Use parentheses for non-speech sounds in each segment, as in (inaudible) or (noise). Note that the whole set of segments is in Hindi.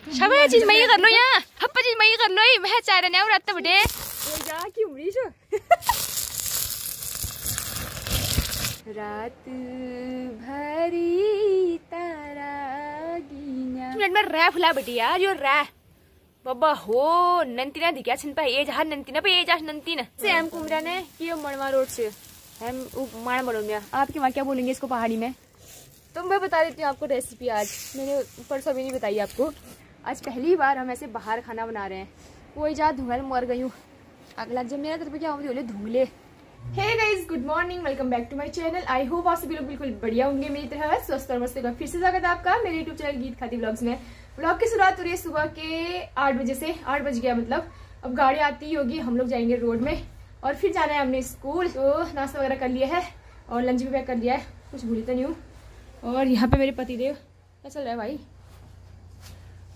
सबै चिजमा यही गर्नु यहाँ सबै चिजमा यही गर्नु है मैं चाहेर न्याउ रात हुँदैछ रात भरी तारा मिनटमा रा फुला बटे यार यो रा बाबा हो नंतीना दिखा छिन पा ए जहाँ नंतीना पे ए जहाँ नंतीना से हम कुमरा ने यो मणवा रोड से हम माण बड़ोमिया आपके वहाँ क्या बोलेंगे इसको पहाड़ी में तो मैं बता देती हूँ आपको रेसिपी आज मैंने परसों भी नहीं बताई आपको आज पहली बार हम ऐसे बाहर खाना बना रहे हैं। वो जा धुआँ मर गई हूँ। अगला, जब मेरा तरफ़ क्या बोले धुंगले hey guys good morning welcome back to my channel I hope आप सभी लोग बिल्कुल बढ़िया होंगे, मेरी तरह स्वस्थ और मस्त फिर से स्वागत है आपका मेरे यूट्यूब चैनल गीत खाती ब्लॉग्स में। ब्लॉग की शुरुआत हो रही है सुबह के आठ बजे से, आठ बज गया मतलब। अब गाड़ी आती होगी, हम लोग जाएँगे रोड में। और फिर जाना है हमने स्कूल तो नाश्ता वगैरह कर लिया है और लंच भी पैक कर लिया है। कुछ भूली तो नहीं हूँ। और यहाँ पे मेरे पतिदेव, क्या चल रहा है भाई?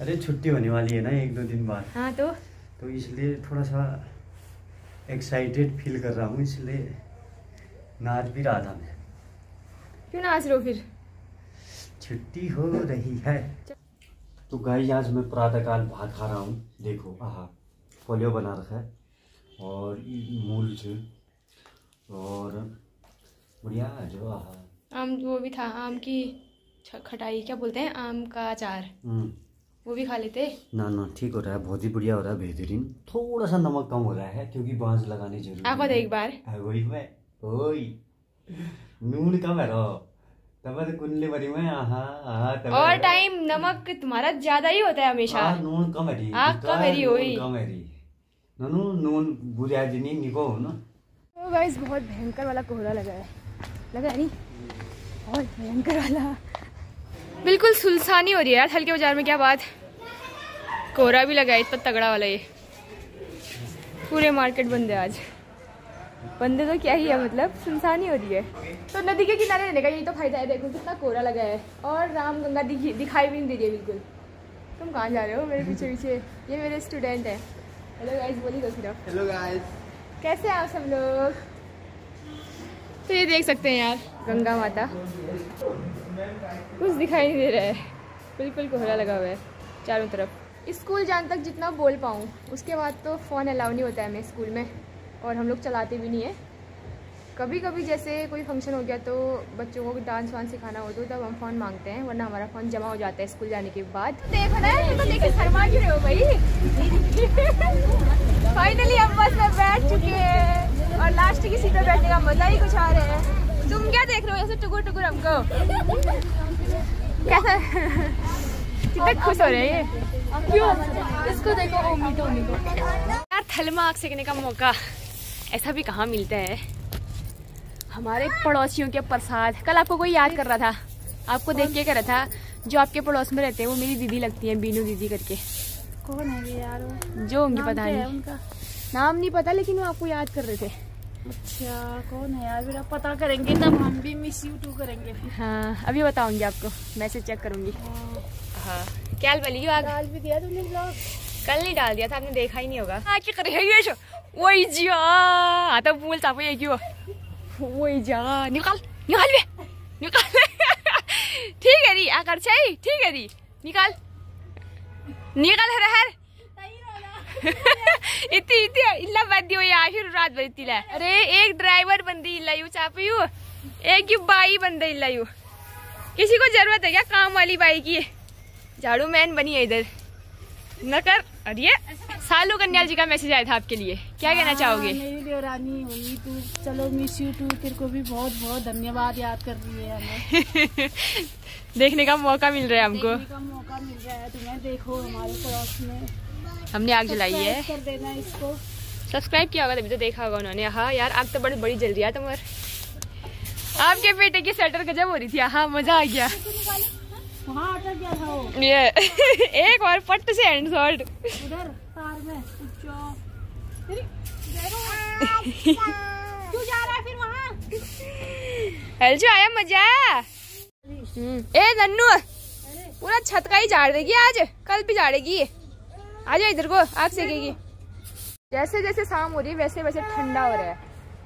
अरे छुट्टी होने वाली है ना एक दो दिन बाद। हाँ तो? तो इसलिए थोड़ा सा एक्साइटेड फील कर रहा हूँ इसलिए नाच भी रहा था मैं। क्यों नाच रहे हो फिर? छुट्टी हो रही है। तो गाई आज मैं प्रातःकाल भात खा रहा हूँ। देखो आहा पोलियो बना रखा है और मूल से और बढ़िया जो आहा। आम वो भी था आम की खटाई क्या बोलते हैं? आम का अचार। हम्म, वो भी खा लेते? ना ना ठीक हो रहा है बहुत ही बढ़िया हो रहा है बेहतरीन। थोड़ा सा नमक कम हो रहा है क्योंकि बाँस लगानी ज़रूरी आपको है। एक बार। वही मैं ओई। नून कम है रो। तब तो बड़ी में आहा आहा तब और टाइम नमक तुम्हारा ज़्यादा ही होता है हमेशा। आ, नून कम है री आ, कम है कम है ननू दिनी निको हो ना। तो गाइस बहुत भयंकर वाला कोहरा लगा है। लगा है नहीं बहुत भयंकर वाला। बिल्कुल सुलसानी हो रही है यार हल्के बाज़ार में क्या बात। कोहरा भी लगा है इतना तगड़ा वाला ये। पूरे मार्केट बंद है आज। बंदे तो क्या ही है मतलब सुनसानी हो रही है। तो नदी के किनारे रहने का यही तो फ़ायदा है देखो कितना कोहरा लगा है। और राम गंगा दिखी दिखाई भी नहीं दे रही है बिल्कुल। तुम कहाँ जा रहे हो मेरे पीछे पीछे? ये मेरे स्टूडेंट है। हेलो गाइस बोली दो सिर्फ़ हेलो गाइस कैसे हैं आप सब लोग? तो ये देख सकते हैं यार गंगा माता। कुछ दिखाई नहीं दे रहा है। बिल्कुल कोहरा लगा हुआ है, चारों तरफ़। स्कूल जाने तक जितना बोल पाऊँ, उसके बाद तो फ़ोन अलाउ नहीं होता है हमें स्कूल में, और हम लोग चलाते भी नहीं हैं। कभी कभी जैसे कोई फ़ंक्शन हो गया तो बच्चों को डांस वांस सिखाना हो तो तब हम फ़ोन मांगते हैं, वरना हमारा फ़ोन जमा हो जाता है स्कूल जाने के बाद। देखो ना ये तो देखे शर्मा क्यों रहे हो भाई? (laughs) फाइनली हम बस में बैठ चुके हैं। बैठने का मज़ा ही कुछ आ रहा है। तुम क्या देख रहे हो? ऐसे टुकुर टुकुर हमको। कैसा? कितना खुश हो रहे हैं ये? क्यों? इसको देखो ओमी टोमी को यार थलमा आग सेकने का मौका। ऐसा भी कहाँ मिलता है? हमारे पड़ोसियों के प्रसाद। कल आपको कोई याद कर रहा था? आपको देख के कर रहा था जो आपके पड़ोस में रहते हैं वो मेरी दीदी लगती है बीनू दीदी करके। कौन है ये यार? जो नाम पता है नहीं। उनका? नाम नहीं पता लेकिन वो आपको याद कर रहे थे। अच्छा कौन है यार? फिर आप पता करेंगे तब हम भी मिस यू टू करेंगे फिर। हाँ अभी बताऊँगी आपको मैसेज चेक करूँगी। हाँ। क्या बली आग? डाल भी दिया तुमने ब्लॉग कल नहीं डाल दिया था आपने देखा ही नहीं होगा। हाँ क्या करे ये वही जा हाँ तो बोल था ये क्यों? वही जा निकाल निकाल बे निकाल। (laughs) ठीक है री आकर ठीक है री निकाल। निकाल हर हर दियो यार फिर रात भर इतनी ला। अरे एक ड्राइवर बंदी इल्ला यू चापी यू एक की बाई बंदे इल्ला यू। किसी को ज़रूरत है क्या काम वाली बाई की? झाड़ू मैन बनी है इधर। न कर अरे सालू कन्याल जी का मैसेज आया था आपके लिए। क्या कहना चाहोगे? मेरी हुई तू। चलो मिस यू टू तेरे को भी बहुत बहुत धन्यवाद याद कर रही है हमें। (laughs) देखने का मौका मिल रहा है हमको। देखने का मौका मिल रहा है। तुम्हें देखो हमारे पड़ोस में। हमने आग जलाई है। कर देना इसको। सब्सक्राइब किया होगा तभी तो देखा होगा उन्होंने। हाँ यार आग तो बड़ी बड़ी जल रही है तुम्हारे आपके बेटे की स्वेटर गजब हो रही थी। हाँ मज़ा आ गया। था वो। ये (laughs) एक बार पट्ट से हैंड शॉट उधर तार में तेरी देखो। क्यों जा रहा है फिर वहाँ। आया मज़ा। हम्म, ए नन्नू पूरा छत का ही झाड़ देगी आज। कल भी झाड़ेगी आ जाओ इधर को आग सेकेगी जैसे जैसे शाम हो रही है, वैसे वैसे ठंडा हो रहा है।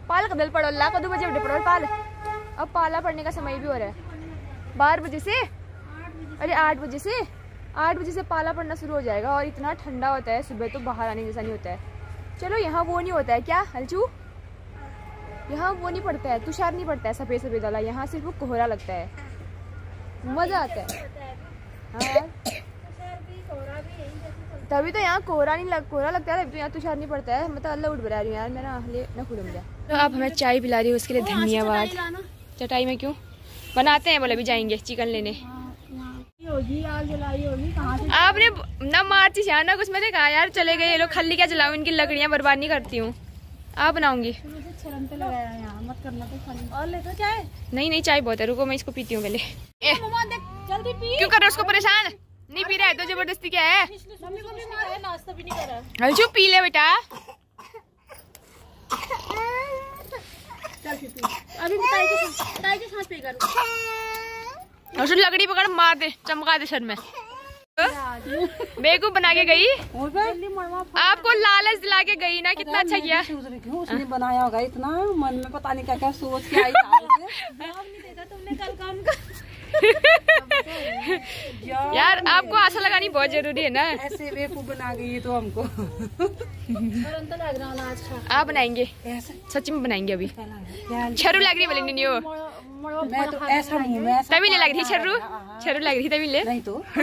पाल कदल पड़ो, ला को दो बजे उठे पड़ो पाल। अब पाला पड़ने का समय भी हो रहा है। बारह बजे से? अरे आठ बजे से? आठ बजे से पाला पड़ना शुरू हो जाएगा और इतना ठंडा होता है, सुबह तो बाहर आने जैसा नहीं होता है। चलो, यहाँ वो नहीं होता है क्या, हलचू? यहाँ वो नहीं पड़ता है, तुषार नहीं पड़ता है, सफ़ेद सफ़ेद वाला। यहाँ सिर्फ़ कोहरा लगता है। मज़ा आता है। हाँ। तभी तो यहाँ कोहरा नहीं लग कोहरा लगता है तभी तो यहाँ तुषार नहीं पड़ता है। मतलब अल्लाह उठ बना रही हूँ यार मेरा ले न खुल मुझे। तो आप हमें चाय पिला रही हो उसके लिए धन्यवाद। चटाई में क्यों? बनाते हैं बोले अभी जाएँगे चिकन लेने। कहाँ आपने ना मारती से ना कुछ मैंने कहा यार चले गए ये लोग खल्ली क्या जलाऊं इनकी लकड़ियाँ बर्बाद नहीं करती हूँ। आप बनाऊँगी है तो खाली। और ले तो चाय। नहीं नहीं चाय बहुत है रुको मैं इसको पीती हूँ पहले। ए, मम्मा देख जल्दी पी। क्यों कर रहे हो उसको परेशान? नहीं पी रहा है तो ज़बरदस्ती क्या है? मम्मी को भी नहीं है नाश्ता भी नहीं करा हलचू पी ले बेटा। अभी ताई के साथ ताई के साथ पे करूँ। और लकड़ी पकड़ मार दे चमका दे सर में। बेगू बना के गई? आपको लालच दिला के गई ना कितना अच्छा किया। उसने बनाया होगा इतना। मन में पता नहीं क्या क्या सोच के आई था। (laughs) नहीं देता तुमने कल काम का। यार आपको आशा लगानी बहुत ज़रूरी है ना? ऐसे बेवकूफ़ बना गई है तो हमको। लग रहा है आज खा आप बनाएँगे। ऐसे? सच्ची में बनाएँगे अभी। छरू लग रही है बोलेंगे नहीं हो मैं तो ऐसा मुँह तभी ले लग रही छरू? छरू लग रही तभी ले नहीं तो। (laughs)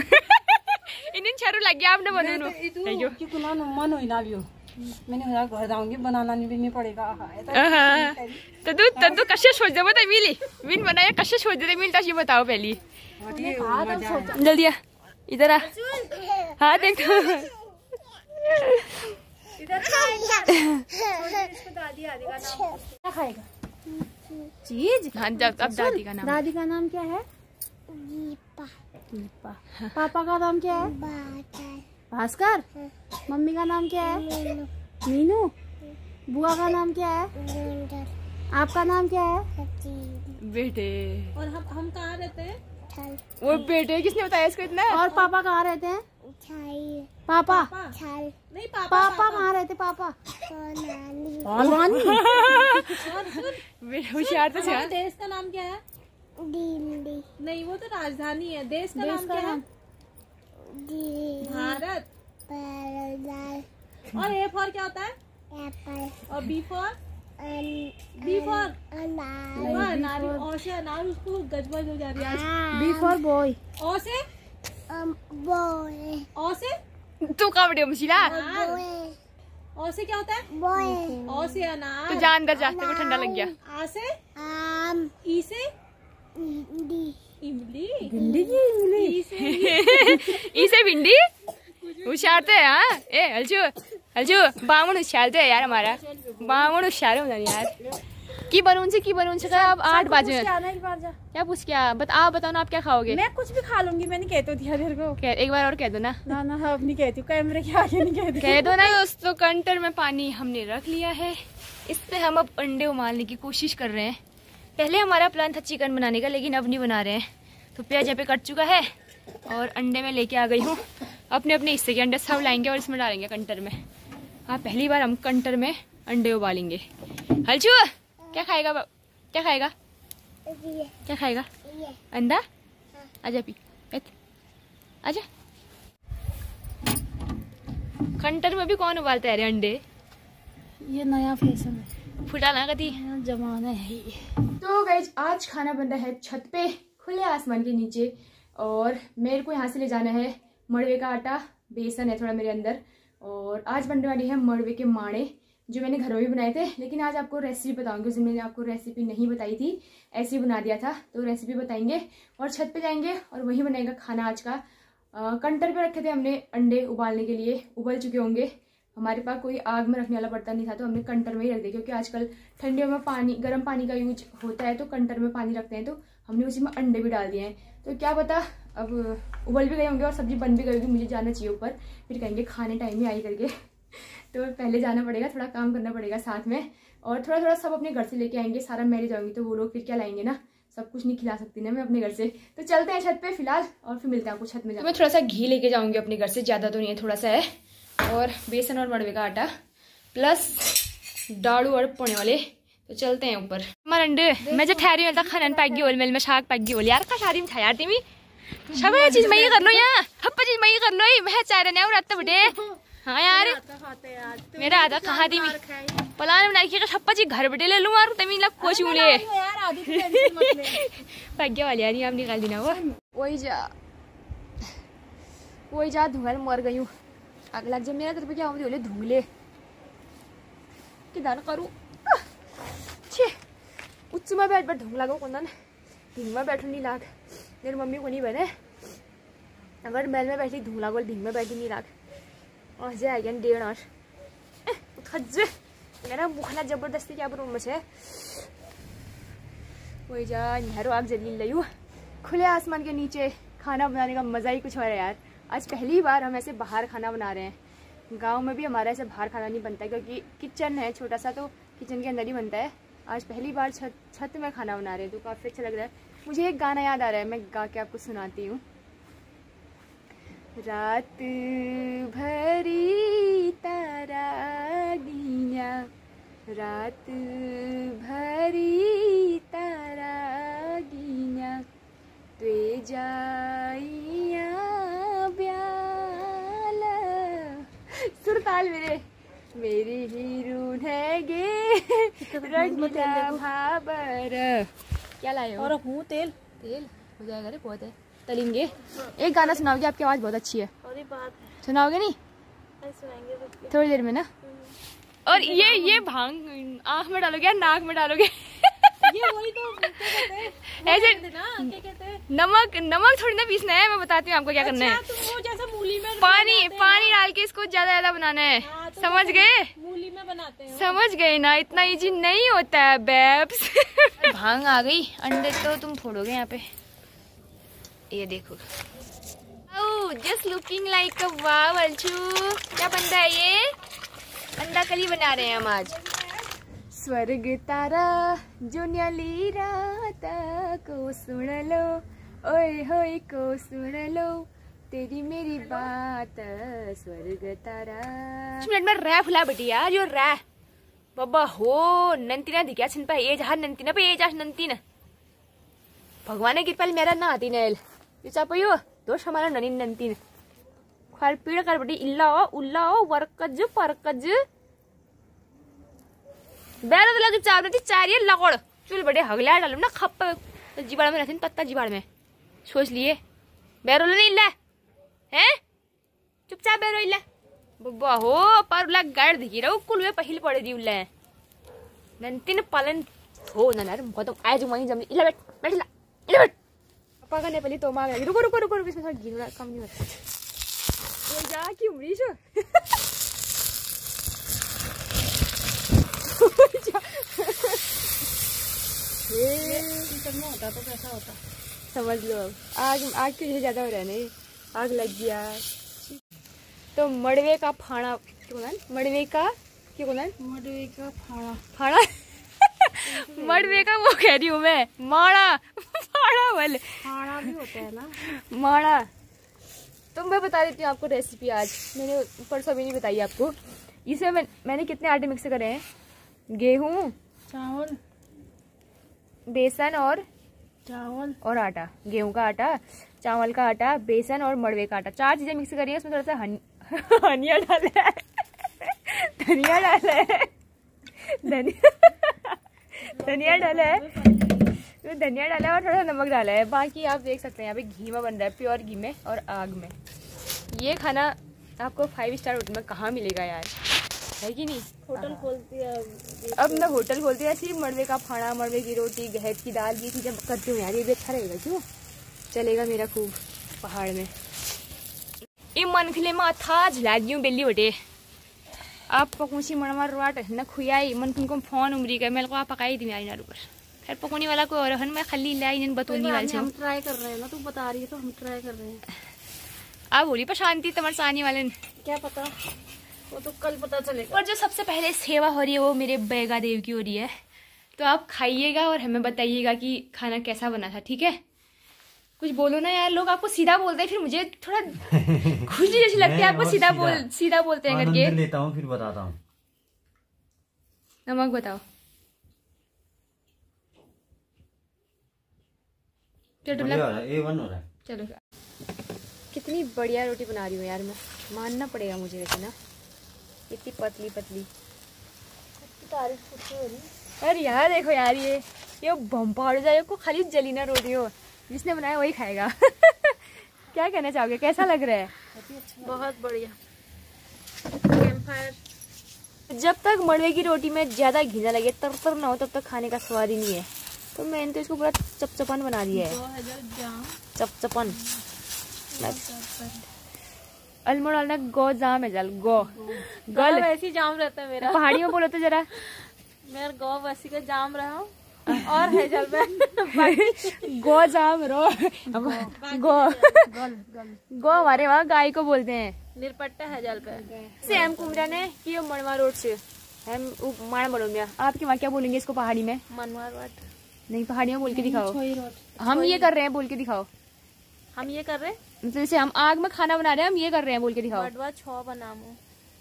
इंडियन छरू लग गया आपने बनो तो क्यों मन हुई ना भी हो मैंने कहा घर जाऊँगी बनाना नहीं भी नहीं पड़ेगा। आहा, ऐसा तो तू तो तू कशे सोच दे बता मिली? विन बनाया कशे सोच दे मिल ये बताओ पहली। जल्दी आ इधर आ। हाँ देख। क्या खाएगा? चीज़? हाँ जब अब दादी का नाम। दादी का नाम क्या है? दीपा। पापा का नाम क्या है? भास्कर? मम्मी का नाम क्या है? मीनू। बुआ का नाम क्या है? आपका नाम क्या है? बेटे। और हम हम कहाँ रहते हैं? वो बेटे किसने बताया इसको इतना? और पापा कहाँ रहते हैं? पापा। नहीं पापा पापा कहाँ रहते पापा? नानी। बेटे (laughs) होशियार तो देश का नाम क्या है? नहीं वो तो राजधानी है। देश का नाम क्या है? भारत। और ए फॉर क्या होता है? और बी फॉर बी फॉर नारी से अनार उसको गजबज हो जा रही है बी फॉर बॉय ओ से? ओ से? तू कहाँ बड़े हो मशीला। अनार ओ से क्या होता है? ओ से तू अनार। जा अंदर जा तेरे को ठंडा लग गया। आ से? ई से? इमली। भिंडी की इमली? इसे भिंडी? होशियार तो है हाँ? ए हलचू हलचू बामण होशियार तो है यार हमारा। बामण होशियार हो यार। की बनून से की बनून से? अब आठ बजे क्या पूछ क्या बत आप बताओ ना आप क्या खाओगे? मैं कुछ भी खा लूँगी मैंने कह तो दिया तेरे को। कह, एक बार और कह दो ना। ना ना अब नहीं कहती कैमरे के आगे नहीं कहती। कह दो ना दोस्तों कंटर में पानी हमने रख लिया है। इस पे हम अब अंडे उमालने की कोशिश कर रहे हैं। पहले हमारा प्लान था चिकन बनाने का लेकिन अब नहीं बना रहे हैं। तो प्याज यहाँ पे कट चुका है और अंडे में लेके आ गई हूँ। अपने अपने हिस्से के अंडे सब लाएँगे और इसमें डालेंगे कंटर में। हाँ पहली बार हम कंटर में अंडे उबालेंगे। हलचू क्या खाएगा क्या खाएगा? क्या खाएगा? अंडा? आजा पी आजा। कंटर में भी कौन उबालता है रे अंडे? ये नया फ़ैशन है। फुटा ना कभी जमाना है ये। तो गाइज़ आज खाना बन रहा है छत पे, खुले आसमान के नीचे, और मेरे को यहाँ से ले जाना है मड़वे का आटा, बेसन है थोड़ा मेरे अंदर, और आज बनने वाली है मड़वे के माड़े, जो मैंने घरों में बनाए थे, लेकिन आज आपको रेसिपी बताऊँगी, उस दिन मैंने आपको रेसिपी नहीं बताई थी, ऐसे ही बना दिया था तो रेसिपी बताएँगे, और छत पे जाएँगे, और वही बनाएगा खाना आज का। कंटर पे रखे थे हमने अंडे उबालने के लिए, उबल चुके होंगे हमारे पास कोई आग में रखने वाला बर्तन नहीं था तो हमने कंटर में ही रख दिया, क्योंकि आजकल ठंडियों में पानी, गर्म पानी का यूज़ होता है तो कंटर में पानी रखते हैं तो हमने उसी में अंडे भी डाल दिए हैं। तो क्या पता, अब उबल भी गए होंगे और सब्ज़ी बन भी गई होगी, मुझे जाना चाहिए ऊपर, फिर कहेंगे खाने टाइम में आई करके। (laughs) तो पहले जाना पड़ेगा, थोड़ा काम करना पड़ेगा साथ में, और थोड़ा थोड़ा सब अपने घर से लेके आएँगे, सारा मैं ले जाऊँगी तो वो लोग फिर क्या लाएँगे ना? सब कुछ नहीं खिला सकती ना मैं अपने घर से। तो चलते हैं छत पे फ़िलहाल, और फिर मिलते हैं आपको छत में तो मैं थोड़ा सा घी लेके जाऊँगी अपने घर से, ज़्यादा तो नहीं है, थोड़ा सा है। और बेसन और मड़वे का आटा प्लस दाड़ू और पोने वाले। तो चलते हैं ऊपर। हमारा अंडे मैं जो ठहरी होता खाना पैगी होल मेल में शाक पैगी होल यार का शादी में था यार तिमी। सबै चिज मै गर्नु यहाँ सबै चिज मै है। मैं चाहेर न्याउ रात बटे हाँ यार। मेरा आधा कहाँ तिमी? प्लान बनाइसकेको सबै चिज घरबाट ले लु मारु तिमीलाई कोच्युले भाग्य वाली यार अब निकाल्दिन हो वही जा। वही जा धुँगाले मर गयौँ आग लाग्छ मेरा तरफ़ क्या आउँदै होले धुँगले के धान करू? छे। उच्चमा बैठ बैठ ढुंग लागो कुंदन। ढिंग में बैठू नहीं लाग। मेरी मम्मी को नहीं बने। अगर बैल में बैठी धुंग लागो ढिंग में बैठी नहीं लाग। अझै आइगयो नि डेढ आठ खज्जे मेरा मुखला ज़बरदस्ती क्या रूम में, छे। वही जा, नहरो आग जली लयू। खुले आसमान के नीचे खाना बनाने का मज़ा ही कुछ और है यार। आज पहली बार हम ऐसे बाहर खाना बना रहे हैं। गाँव में भी हमारा ऐसे बाहर खाना नहीं बनता क्योंकि किचन है छोटा सा तो किचन के अंदर ही बनता है। आज पहली बार छत छत में खाना बना रहे हैं तो काफ़ी अच्छा लग रहा है। मुझे एक गाना याद आ रहा है, मैं गा के आपको सुनाती हूँ। रात भरी तारा गिया रात भरी तारा गिया त्वे सुरताल मेरे। मेरी हीरून है गे रंगीला भाबर क्या लाए हो? और हूँ तेल। तेल हो जाएगा रे बहुत है। तलेंगे। एक गाना सुनाओगे आपकी आवाज़ बहुत अच्छी है। और बात सुनाओगे नहीं? सुनाएँगे तो थोड़ी देर में ना? और ये ये भाँग आँख में डालोगे या नाक में डालोगे? ये वही तो क्या कहते हैं? ऐसे ना क्या कहते नमक नमक थोड़ी ना पीसना है मैं बताती हूँ आपको क्या करना है। अच्छा, तो वो जैसा मूली में पानी पानी डाल के इसको ज़्यादा ज़्यादा बनाना है। हाँ, तो समझ गए? मूली में बनाते हैं समझ गए ना इतना इजी नहीं होता है बेब्स भाँग आ गई अंडे तो तुम फोड़ोगे यहाँ पे। ये देखो। Just looking like a wow अलचू क्या बनता है ये? अंडा कली बना रहे हैं हम आज। स्वर्ग तारा जो न्याली रात को सुन लो। ओए होए को सुन लो। तेरी मेरी बात, स्वर्ग तारा। मिनट में रै फुला बेटी यार, यो रै बाबा हो, नंतिना दिख्या छिन पा ए जहाँ नंतिना पे जहाँ नंतिना। भगवान कृपाले मेरा ना आती नैल। यो चाप यो, दोष हमारा ननी नंतिन। ख्वाल पीड़ कर बेटी इल्ला हो उल्ला हो वर्कज, परकज। बेरो तो लगे चार बेटी चार ये लगड़। चुल बड़े हगला डालू ना खप जीवाड़ में रहती पत्ता जीवाड़ में। सोच लिए। बेरो नहीं इल्ला। हैं? चुपचाप बेरो इल्ला। बब्बा हो पर उला गाड़ दिखी रहो कुल वे पहिल पड़े दी उल्ला। नंतिन पालन हो ना यार मुझको तो आज वहीं जम इल्ला बैठ बैठ इल्ला इल्ला बैठ। पापा का नेपाली तो मांग रुको रुको रुको रुको इसमें थोड़ा घी थोड़ा कम नहीं होता। वो जा की उमरी छो (laughs) कीचड़ में होता तो कैसा होता समझ लो अब। आग आग की वजह ज़्यादा हो रहा है नहीं? आग लग गया। तो मड़वे का फाड़ा क्यों मड़वे का क्यों मडवे का फाड़ा। फाड़ा? (laughs) मड़वे का वो कह रही हूँ मैं। माड़ा फाड़ा बोले फाड़ा भी होता है ना। माड़ा। तो मैं बता देती हूँ आपको रेसिपी आज। मैंने परसों भी नहीं बताई आपको। इसमें मैं, मैंने कितने आटे मिक्स करे हैं? गेहूँ चावल बेसन और चावल। और आटा गेहूँ का आटा चावल का आटा बेसन और मड़वे का आटा। चार चीज़ें मिक्स करिए उसमें थोड़ा सा हन, (laughs) हनिया डाला है। धनिया डाला है। धनिया (laughs) धनिया डाला है। तो धनिया डाला है और थोड़ा सा नमक डाला है। बाकी आप देख सकते हैं यहाँ पे घी में बन रहा है प्योर घी में और आग में। ये खाना आपको फाइव स्टार होटल में कहाँ मिलेगा यार? है कि नहीं? होटल खोलती है अब मैं होटल खोलती हूँ ऐसी मड़वे का फाड़ा मड़वे की रोटी गहत की दाल ये चीज़ें करती हूँ यार ये भी अच्छा रहेगा क्यों? चलेगा मेरा खूब पहाड़ में। ये मनखले में अथा झुला दियूँ बेली बटे आप पकौसी मणमा रोट न खुयाई मन को फ़ोन उमरी गए मेरे को आप पकाई थी मेरी नारू पर खैर पकौने वाला कोई और हन मैं खाली लाई इन बतौनी वाली हम ट्राई कर रहे हैं ना तू बता रही है तो हम ट्राई कर रहे हैं। आप होली पर शांति तुम्हारे सानी वाले। क्या पता? वो तो कल पता चलेगा। और जो सबसे पहले सेवा हो रही है वो मेरे बैगा देव की हो रही है। तो आप खाइएगा और हमें बताइएगा कि खाना कैसा बना था ठीक है? कुछ बोलो ना यार लोग आपको सीधा बोलते हैं फिर मुझे थोड़ा (laughs) खुशी जैसी लगती है आपको सीधा। बोल सीधा बोलते हैं करके। लेता हूँ फिर बताता हूँ। नमक बताओ। बढ़िया हो रहा है ए वन हो रहा है। चलो। कितनी बढ़िया रोटी बना रही हूँ यार मैं मानना पड़ेगा मुझे वैसे ना। इतनी पतली पतली। अरे यार देखो यार ये ये बम पहाड़ जाए को खाली जली ना रोटी हो। जिसने बनाया वही खाएगा। (laughs) क्या कहना चाहोगे? कैसा लग रहा है? बहुत बढ़िया। जब तक मड़वे की रोटी में ज़्यादा घी ना लगे तर तर ना हो तब तक खाने का स्वाद ही नहीं है। तो मैंने तो इसको पूरा चपचपन बना दिया है। चपचपन। अल्मोड़ वाला गो जाम है जल गो। गल वैसी जाम रहता है मेरा। पहाड़ियों बोलो तो जरा। मेरा गौ वैसी का जाम रहा हूँ। (laughs) और है जल में। (laughs) गो जाम रो। गो। गो। हमारे वहाँ गाय को बोलते हैं। निरपट्टा है जल पे से हम कुमरा ने कि मड़वा रोड से। हम माड़ा मड़ोमिया आपके वहाँ क्या बोलेंगे इसको पहाड़ी में? मनवार रोड नहीं पहाड़ी में बोल के दिखाओ। हम ये कर रहे हैं बोल के दिखाओ। हम ये कर रहे मतलब जैसे हम आग में खाना बना रहे हैं हम ये कर रहे हैं बोल के दिखाओ। बटवा छो बनामू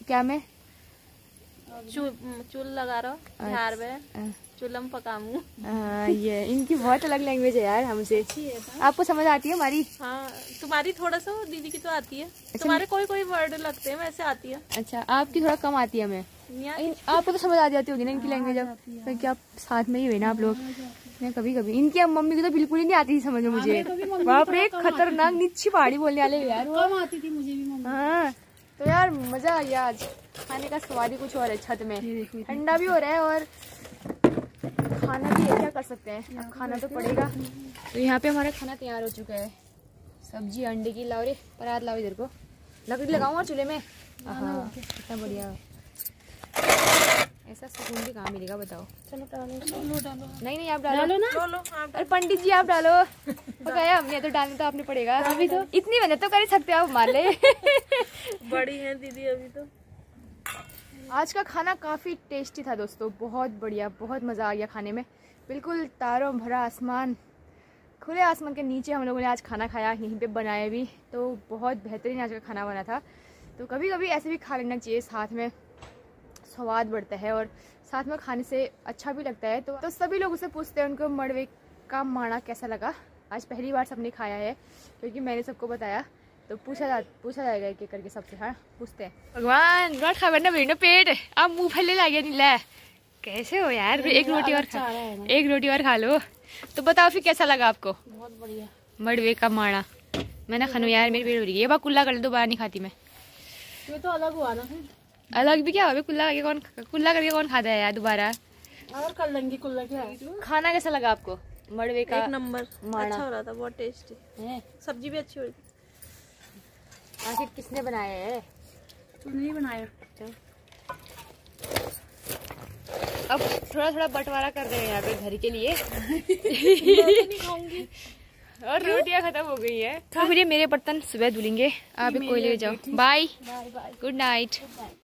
क्या मैं? चूल चूल लगा रहो झाड़ में। अ, चूलम पकामू हाँ, ये इनकी बहुत अलग लैंग्वेज है यार हमसे। आपको समझ आती है हमारी? हाँ तुम्हारी थोड़ा सा दीदी की तो आती है। तुम्हारे कोई कोई वर्ड लगते हैं वैसे आती है। अच्छा आपकी थोड़ा कम आती है हमें। इन, आपको तो समझ आ जाती होगी ना इनकी लैंग्वेज अब। क्योंकि आप साथ में ही हुए ना आप लोग? मैं कभी कभी इनकी अब मम्मी को तो बिल्कुल ही नहीं आती थी समझ मुझे। बाप रे खतरनाक नीची पहाड़ी बोलने वाले यार। कम आती थी मुझे भी हाँ। तो यार मज़ा आ गया आज। खाने का स्वाद ही कुछ और है छत में। ठंडा भी हो रहा है और खाना भी है क्या कर सकते हैं? अब खाना तो पड़ेगा। तो यहाँ पे हमारा खाना तैयार हो चुका है। सब्ज़ी अंडे की लाओ रे। परात लाओ इधर को। लकड़ी लगाऊँ और चूल्हे में? हाँ कितना बढ़िया। ऐसा सुकून भी कहाँ मिलेगा बताओ। चलो डालो। डालो डालो। नहीं नहीं आप डालो। डालो ना? लो लो अरे पंडित जी आप डालो। (laughs) पकाया हमने तो डालना तो आपने पड़ेगा। अभी तो इतनी मेहनत तो कर ही सकते हो आप हमारे लिए (laughs) बड़ी है दीदी अभी तो। आज का खाना काफ़ी टेस्टी था दोस्तों। बहुत बढ़िया बहुत मज़ा आ गया खाने में। बिल्कुल तारों भरा आसमान खुले आसमान के नीचे हम लोगों ने आज खाना खाया यहीं पे बनाया भी। तो बहुत बेहतरीन आज का खाना बना था। तो कभी कभी ऐसे भी खा लेना चाहिए साथ में। स्वाद बढ़ता है और साथ में खाने से अच्छा भी लगता है। तो, तो सभी लोग उसे पूछते हैं उनको मड़वे का माणा कैसा लगा? आज पहली बार सबने खाया है क्योंकि मैंने सबको बताया। तो पूछा जा पूछा जाएगा एक एक करके सबसे हाँ? पूछते हैं। भगवान रोट खा बैठना बेटो पेट। अब मुँह फैलने लगे नीला कैसे हो यार? एक रोटी और खा एक रोटी और खा लो। तो बताओ फिर कैसा लगा आपको? बहुत बढ़िया। मड़वे का माणा मैं ना खानू यार मेरी पेट हो रही है। ये बा कुल्ला कर दो बाहर नहीं खाती मैं। ये तो अलग हुआ ना फिर। अलग भी क्या हो कुल्ला करके कौन कुल्ला करके कौन खाता है यार दोबारा? और कर लेंगे कुल्ला क्या? खाना कैसा लगा आपको? मड़वे का एक नंबर। अच्छा हो रहा था बहुत टेस्टी है? सब्ज़ी भी अच्छी हुई थी आखिर किसने बनाया है? तूने ही बनाया। अब थोड़ा थोड़ा बंटवारा कर रहे हैं यहाँ पे घर के लिए। और रोटियाँ खत्म हो गई है। तो ये मेरे बर्तन सुबह धुलेंगे। आप कोयले ले जाओ। Bye good night